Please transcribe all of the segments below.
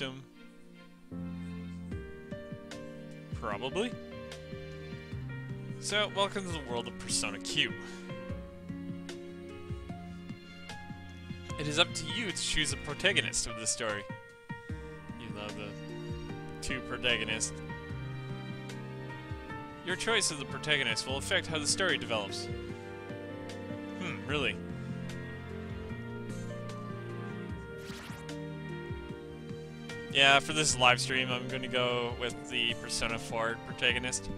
system? Probably. So, welcome to the world of Persona Q. It is up to you to choose a protagonist of the story. You love the two protagonists. Your choice of the protagonist will affect how the story develops. Hmm, really? Yeah, for this live stream, I'm going to go with the Persona 4 protagonist.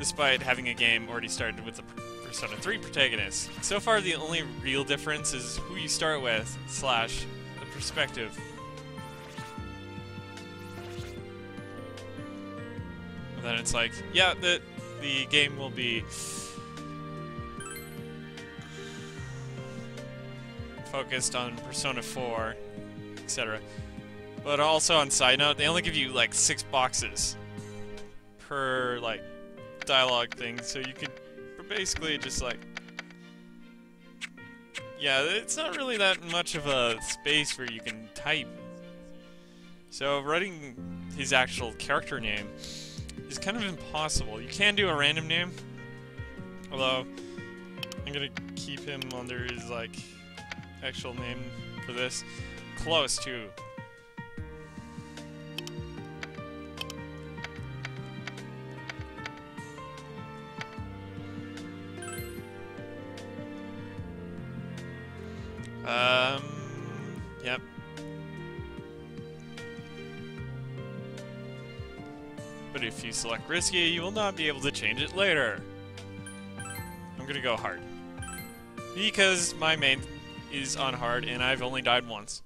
Despite having a game already started with the Persona 3 protagonist. So far, the only real difference is who you start with, slash, the perspective. And then it's like, yeah, the, the game will be focused on Persona 4 etc. But also on side note, they only give you like six boxes per like dialogue thing, so you could basically just like yeah, it's not really that much of a space where you can type. So writing his actual character name is kind of impossible. You can do a random name, although I'm gonna keep him under his like actual name for this close, too. Um, yep. But if you select risky, you will not be able to change it later. I'm gonna go hard. Because my main is on hard and I've only died once.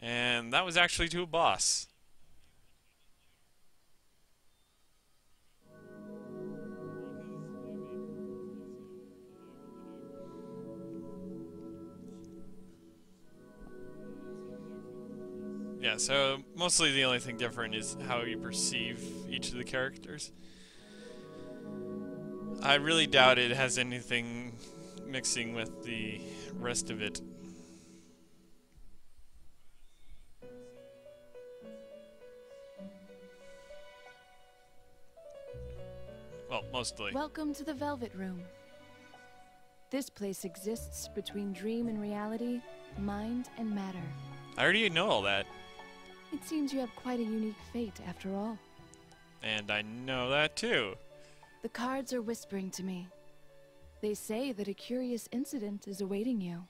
And that was actually to a boss. Yeah, so mostly the only thing different is how you perceive each of the characters. I really doubt it has anything mixing with the rest of it. Well, mostly. Welcome to the Velvet Room. This place exists between dream and reality, mind and matter. I already know all that. It seems you have quite a unique fate after all. And I know that too. The cards are whispering to me. They say that a curious incident is awaiting you.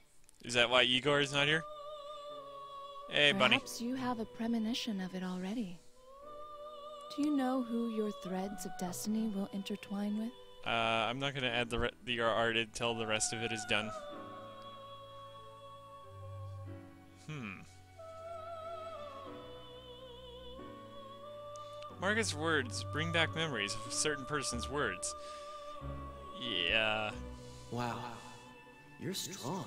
Is that why Igor is not here? Hey, Perhaps bunny. Perhaps you have a premonition of it already. Do you know who your threads of destiny will intertwine with? Uh, I'm not going to add the, the art until the rest of it is done. Hmm. Margaret's words bring back memories of a certain person's words. Yeah. Wow. You're strong.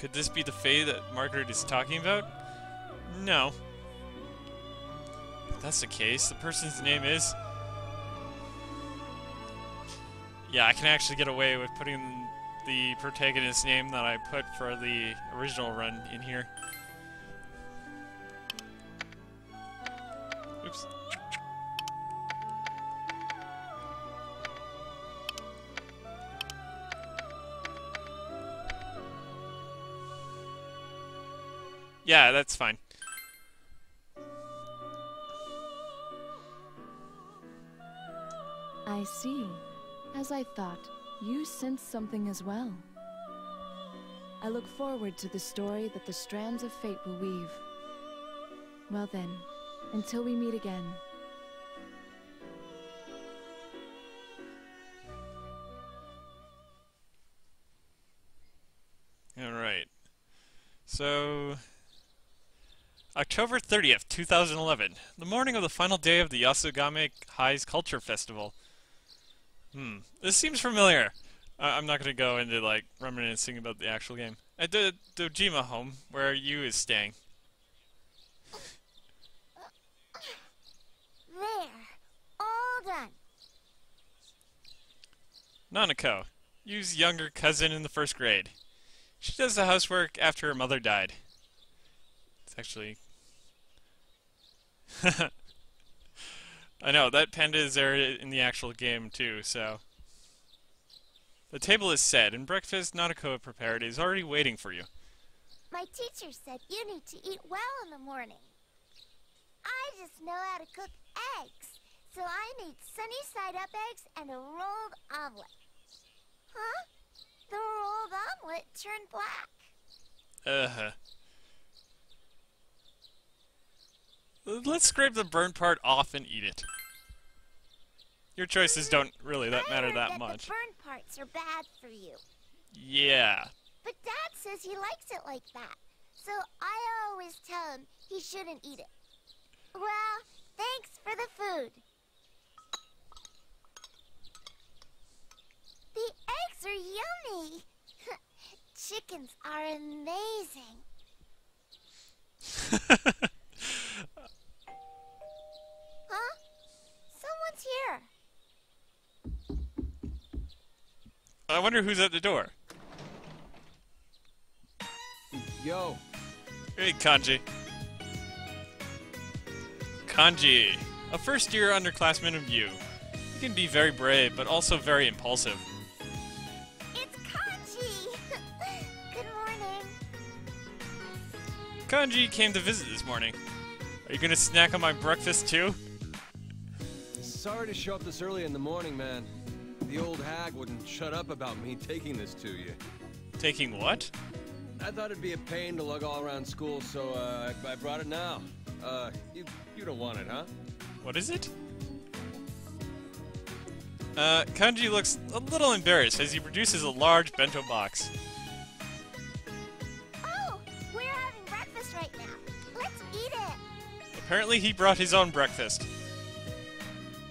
Could this be the Fae that Margaret is talking about? No. If that's the case, the person's name is... Yeah, I can actually get away with putting the protagonist's name that I put for the original run in here. Oops. Yeah, that's fine. I see. As I thought, you sense something as well. I look forward to the story that the strands of fate will weave. Well then, until we meet again. Alright. So, October 30th, 2011, the morning of the final day of the Yasogami High's Culture Festival. Hmm, this seems familiar. I I'm not going to go into, like, reminiscing about the actual game. At the Dojima home, where Yu is staying. There. All done. Nanako, Yu's younger cousin in the first grade. She does the housework after her mother died. It's actually. I know, that panda is there in the actual game too, so. The table is set, and breakfast Nanako prepared is already waiting for you. My teacher said you need to eat well in the morning. I just know how to cook eggs, so I need sunny side up eggs and a rolled omelet. Huh? The rolled omelet turned black. Uh huh. Let's scrape the burnt part off and eat it. Your choices don't really that matter that that much. The burn parts are bad for you. Yeah. But Dad says he likes it like that. So I always tell him he shouldn't eat it. Well, thanks for the food. The eggs are yummy. Chickens are amazing. Someone's here. I wonder who's at the door. Yo, Hey, Kanji. Kanji, a first year underclassman of you. You can be very brave, but also very impulsive. It's Kanji. Good morning. Kanji came to visit this morning. Are you gonna snack on my breakfast too? Sorry to show up this early in the morning, man. The old hag wouldn't shut up about me taking this to you. Taking what? I thought it'd be a pain to lug all around school, so uh, I, I brought it now. Uh, you, you don't want it, huh? What is it? Uh, Kanji looks a little embarrassed as he produces a large bento box. Oh, we're having breakfast right now. Let's eat it. Apparently, he brought his own breakfast.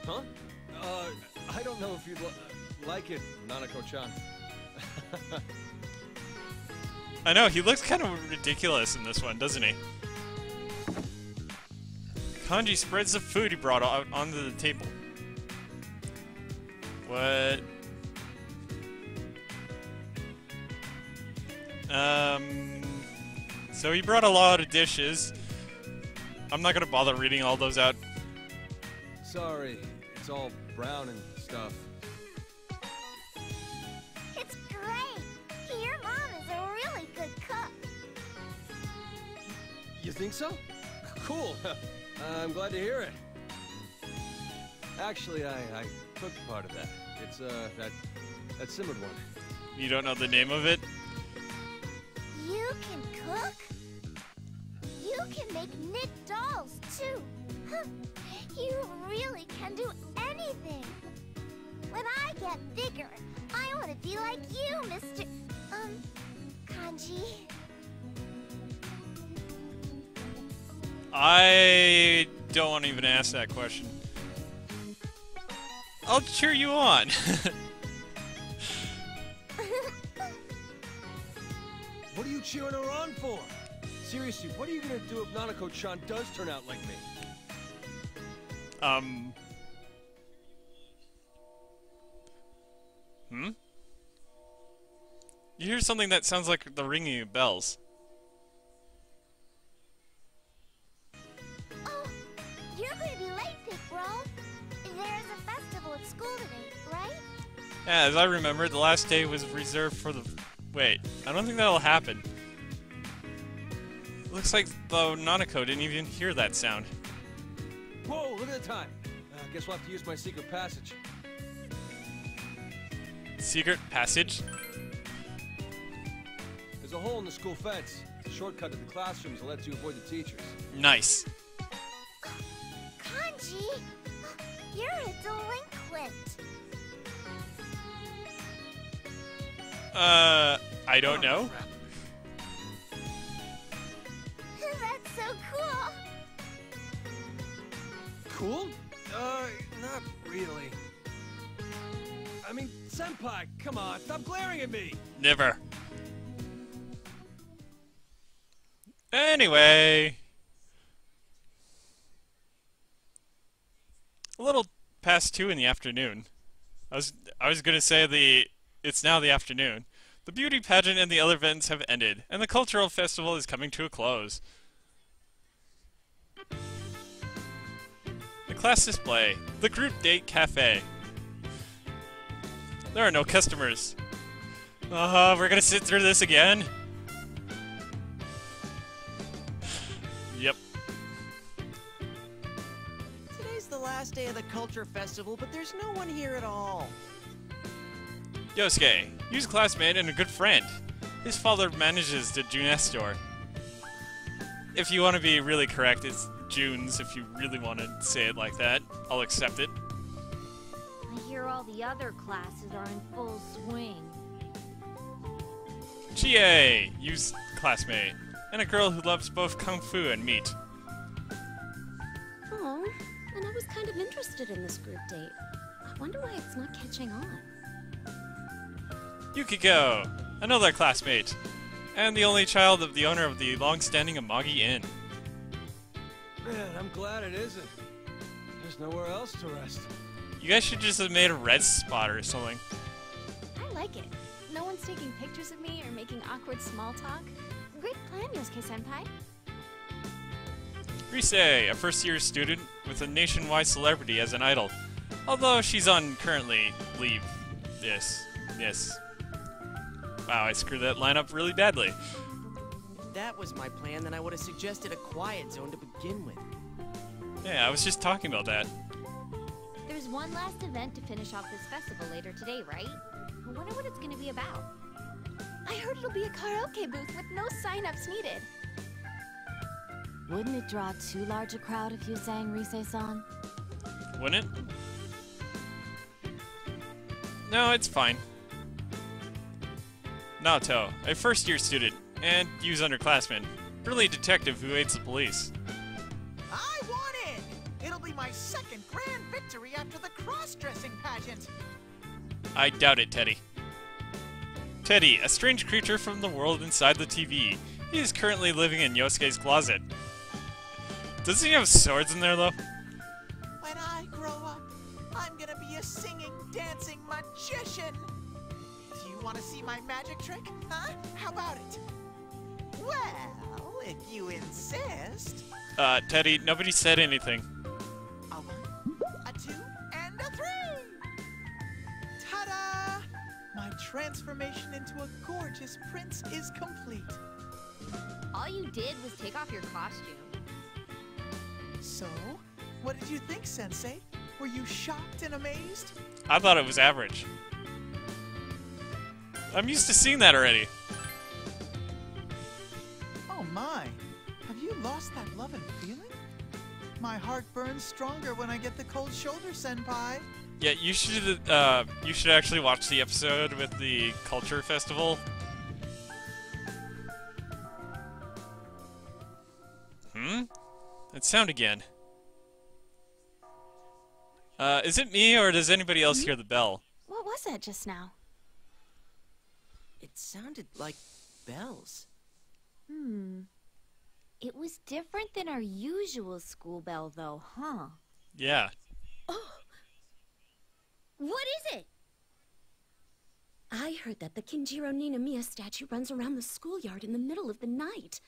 Huh? Uh, I don't know if you'd li- like it, Nanako-chan. I know, he looks kind of ridiculous in this one, doesn't he? Kanji spreads the food he brought out onto the table. What? Um. So he brought a lot of dishes. I'm not gonna bother reading all those out. Sorry, it's all brown and stuff. It's great. Your mom is a really good cook. You think so? Cool. I'm glad to hear it. Actually, I, I cooked part of that. It's uh that that simmered one. You don't know the name of it? You can cook? You can make knit dolls, too. Huh. You really can do anything. When I get bigger, I want to be like you, Mr. Um, Kanji. I don't want to even ask that question. I'll cheer you on. What are you cheering her on for? Seriously, what are you gonna do if Nanako-chan does turn out like me? um. Hear something that sounds like the ringing of bells. Oh, you're going to be late, Big Bro. There's a festival at school today, right? Yeah, as I remember, the last day was reserved for the. Wait, I don't think that'll happen. Looks like though Nanako didn't even hear that sound. Whoa, look at the time. Uh, guess we'll have to use my secret passage. Secret passage? There's a hole in the school fence. It's a shortcut to the classrooms that lets you avoid the teachers. Nice. Kanji, you're a delinquent. Uh, I don't know. That's so cool. Cool? Uh, not really. I mean, Senpai, come on, stop glaring at me! Never. Anyway. A little past two in the afternoon. I was I was gonna say the it's now the afternoon. The beauty pageant and the other events have ended, and the cultural festival is coming to a close. The class display, the group date cafe. There are no customers. Uh, we're gonna sit through this again. Last day of the Culture Festival, but there's no one here at all. Yosuke, Yu's classmate and a good friend. His father manages the Junes store. If you want to be really correct, it's June's. If you really want to say it like that, I'll accept it. I hear all the other classes are in full swing. Chie, Yu's classmate, and a girl who loves both kung fu and meat. Oh, and I was kind of interested in this group date. I wonder why it's not catching on. Yukiko, another classmate, and the only child of the owner of the long-standing Amagi Inn. Man, I'm glad it isn't. There's nowhere else to rest. You guys should just have made a red spot or something. I like it. No one's taking pictures of me or making awkward small talk. Great plan, Yosuke Senpai. Rise, a first-year student with a nationwide celebrity as an idol, although she's on currently leave. Yes, yes. Wow, I screwed that line up really badly. That was my plan, then I would have suggested a quiet zone to begin with. Yeah, I was just talking about that. There's one last event to finish off this festival later today, right? I wonder what it's gonna be about. I heard it'll be a karaoke booth with no sign-ups needed. Wouldn't it draw too large a crowd if you sang Rise-san? Wouldn't it? No, it's fine. Naoto, a first-year student, and Yu's underclassman. Brilliant detective who aids the police. I won it! It'll be my second grand victory after the cross-dressing pageant. I doubt it, Teddy. Teddy, a strange creature from the world inside the TV. He is currently living in Yosuke's closet. Doesn't he have swords in there, though? When I grow up, I'm gonna be a singing, dancing magician. Do you want to see my magic trick? Huh? How about it? Well, if you insist. Uh, Teddy, nobody said anything. A one, a two, and a three! Ta-da! My transformation into a gorgeous prince is complete. All you did was take off your costume. So, what did you think, Sensei? Were you shocked and amazed? I thought it was average. I'm used to seeing that already. Oh my! Have you lost that love and feeling? My heart burns stronger when I get the cold shoulder, Senpai. Yeah, you should uh, you should actually watch the episode with the culture festival. Sound again. Uh, is it me or does anybody else hear the bell? What was that just now? It sounded like bells. Hmm. It was different than our usual school bell, though, huh? Yeah. Oh! What is it? I heard that the Kinjiro Ninomiya statue runs around the schoolyard in the middle of the night.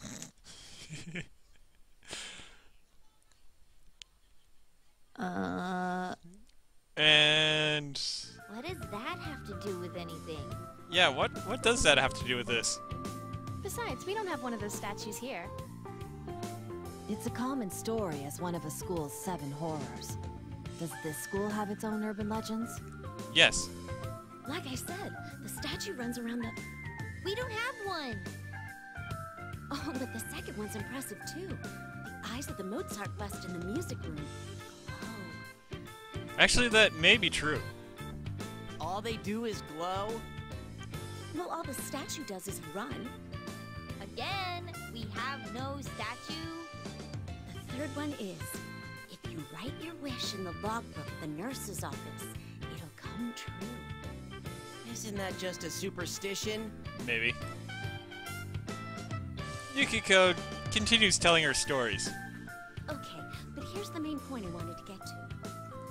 Uh, And What does that have to do with anything? yeah, what what does that have to do with this? besides, we don't have one of those statues here. It's a common story as one of a school's seven horrors. Does this school have its own urban legends? Yes. Like I said, the statue runs around the. We don't have one. Oh, but the second one's impressive too. The eyes of the Mozart bust in the music room. Actually, that may be true. All they do is glow? well, all the statue does is run. Again, we have no statue. The third one is if you write your wish in the logbook of the nurse's office, it'll come true. Isn't that just a superstition? Maybe. Yukiko continues telling her stories. Okay, but here's the main point I wanted to get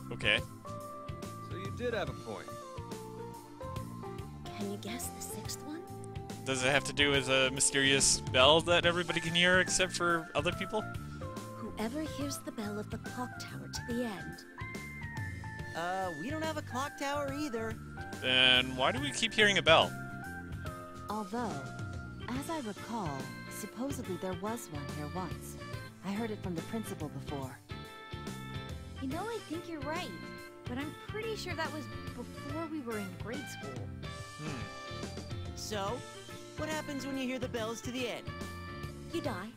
to. you did have a point. Can you guess the sixth one? Does it have to do with a mysterious bell that everybody can hear except for other people? Whoever hears the bell of the clock tower to the end. Uh, we don't have a clock tower either. Then why do we keep hearing a bell? Although, as I recall, supposedly there was one here once. I heard it from the principal before. You know, I think you're right. But I'm pretty sure that was before we were in grade school. Hmm. So, what happens when you hear the bells to the end? You die.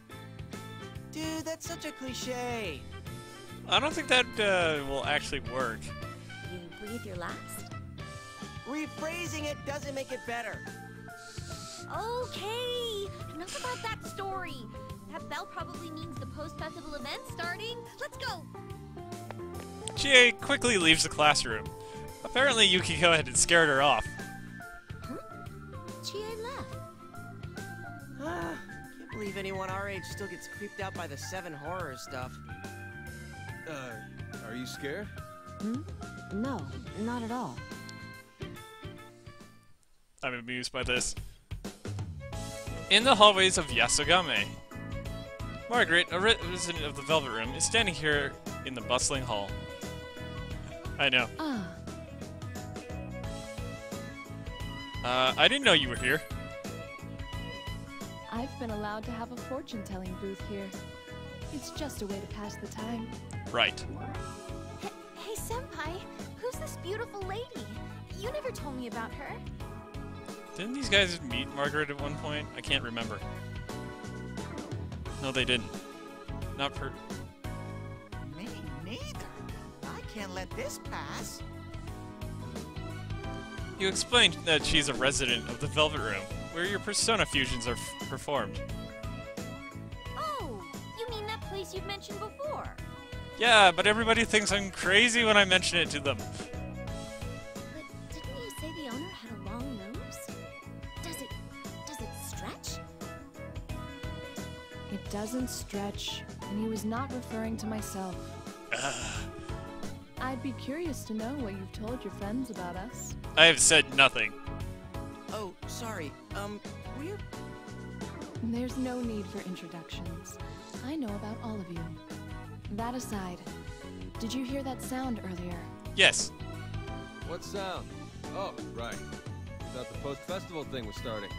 Dude, that's such a cliche. I don't think that uh, will actually work. You breathe your last. Rephrasing it doesn't make it better. Okay, enough about that story. That bell probably means the post-festival event starting. Let's go. Chie quickly leaves the classroom. Apparently Yukiko had scared her off. Chie left. Ah, can't believe anyone our age still gets creeped out by the seven horror stuff. Uh, are you scared? Hmm? No, not at all. I'm amused by this. In the hallways of Yasogami, Margaret, a resident of the Velvet Room, is standing here in the bustling hall. I know. Ah, Uh, I didn't know you were here. I've been allowed to have a fortune-telling booth here. It's just a way to pass the time. Right. Hey, hey, Senpai, who's this beautiful lady? You never told me about her. Didn't these guys meet Margaret at one point? I can't remember. No, they didn't. Not per. Can't let this pass. You explained that she's a resident of the Velvet Room, where your persona fusions are f- performed. Oh, you mean that place you've mentioned before? Yeah, but everybody thinks I'm crazy when I mention it to them. But didn't you say the owner had a long nose? Does it does it stretch? It doesn't stretch, and he was not referring to myself. Ah, I'd be curious to know what you've told your friends about us. I have said nothing. Oh, sorry. Um, we're There's no need for introductions. I know about all of you. That aside, did you hear that sound earlier? Yes. What sound? Oh, right. We thought the post-festival thing was starting.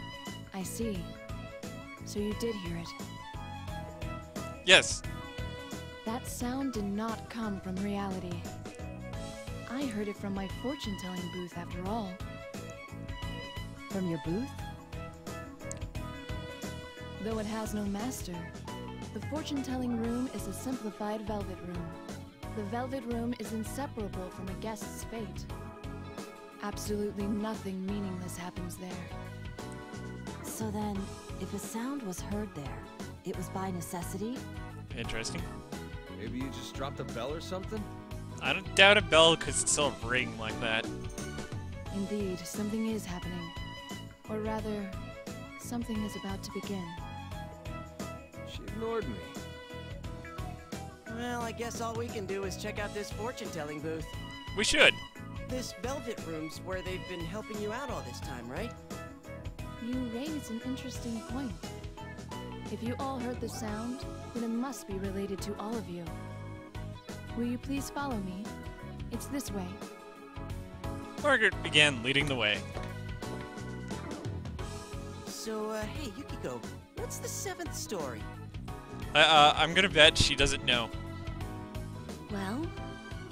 I see. So you did hear it. Yes. That sound did not come from reality. I heard it from my fortune-telling booth after all. From your booth? Though it has no master, the fortune-telling room is a simplified velvet room. The velvet room is inseparable from a guest's fate. Absolutely nothing meaningless happens there. So then, if a sound was heard there, it was by necessity? Interesting. Maybe you just dropped a bell or something? I don't doubt a bell could still ring like that. Indeed, something is happening. Or rather, something is about to begin. She ignored me. well, I guess all we can do is check out this fortune-telling booth. We should. This Velvet Room's where they've been helping you out all this time, right? You raise an interesting point. If you all heard the sound, then it must be related to all of you. Will you please follow me? It's this way. Margaret began leading the way. So, uh, hey, Yukiko, what's the seventh story? Uh, uh, I'm gonna bet she doesn't know. Well,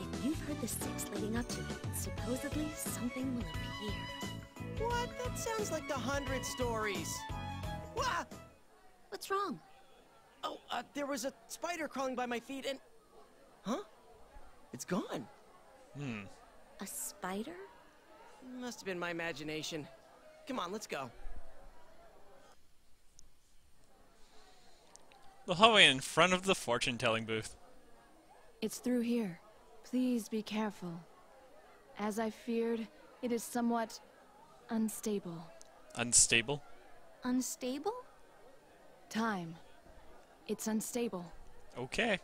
if you've heard the six leading up to it, supposedly something will appear. What? That sounds like the hundred stories. What? What's wrong? Oh, uh, there was a spider crawling by my feet and... Huh? It's gone. Hmm. A spider? Must have been my imagination. Come on, let's go. The hallway in front of the fortune telling booth. It's through here. Please be careful. As I feared, it is somewhat unstable. Unstable? Unstable? Time. It's unstable. Okay.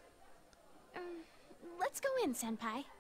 Let's go in, Senpai.